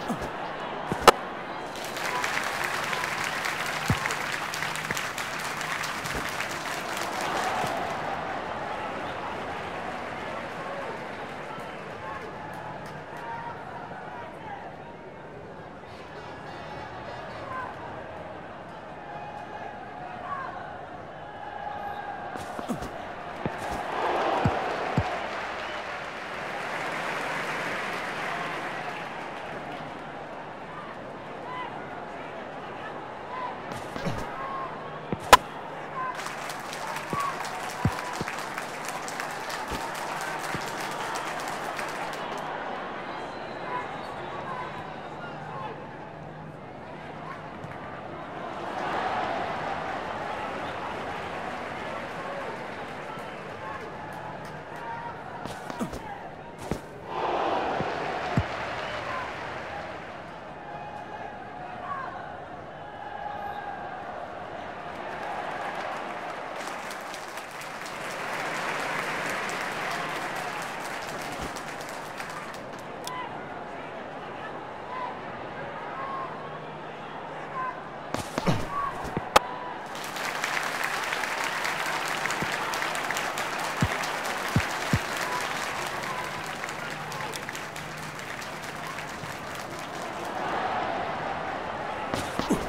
Oh. Uh. Ooh.